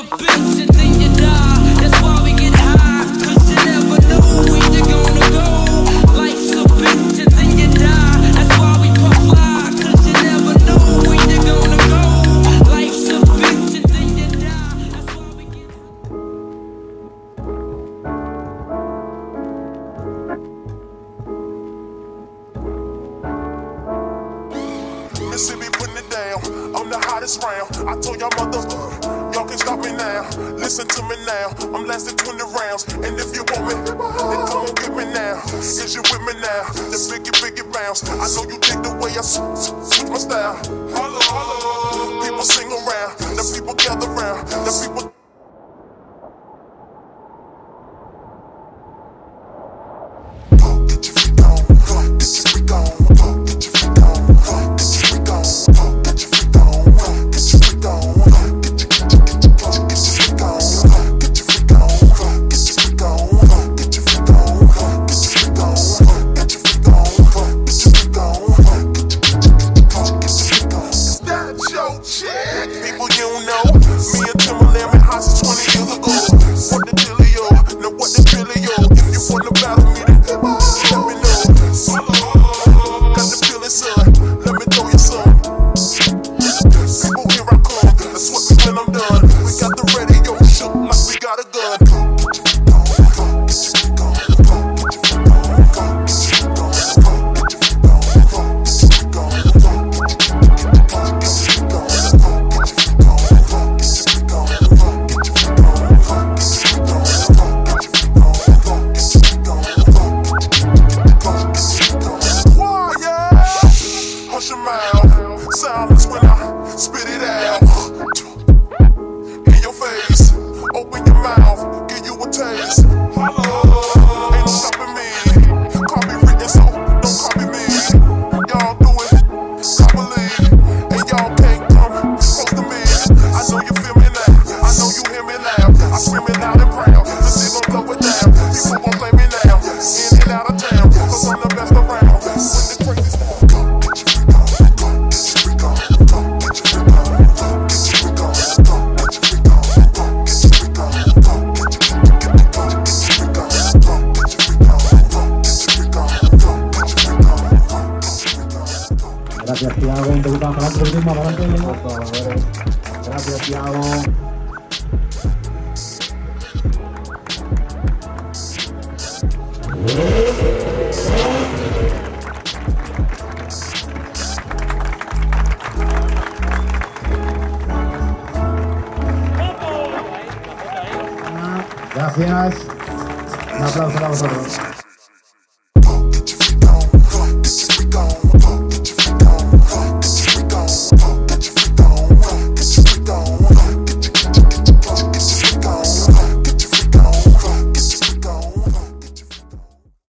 a bitch and then you die. That's why we get you never where you're gonna go. Life's a bitch and then you die. That's why we you never where you're gonna go. Life's a bitch and then you die. That's why we get high. Putting it down. I'm the hottest round. I told y'all mother stop me now. Listen to me now. I'm lasting 20 rounds. And if you want me, then come on, get me now. Is you with me now? The biggie, biggie rounds. I know you dig the way I switch my style. Hello, hello. People sing around. The people gather around. The people you don't know. Me and Timbaland been hot since 20 years ago. What the dealio? Know what the dealio? If you wanna battle me, then let me know. Got the feeling, son. Let me throw you some. People, here I come. That's what we when I'm done. We got the radio shook like we got a gun. Gracias, Tiago. Un poquito más adelante, un poquito adelante. Gracias, Tiago. Gracias. Un aplauso para vosotros.